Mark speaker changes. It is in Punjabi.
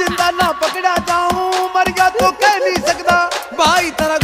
Speaker 1: ਜਿੰਦਾ ਨਾ ਪਕੜਿਆ ਜਾਉਂ ਮਰ ਗਿਆ ਤੂੰ ਕਹਿ ਨਹੀਂ ਸਕਦਾ। ਭਾਈ ਤੇਰਾ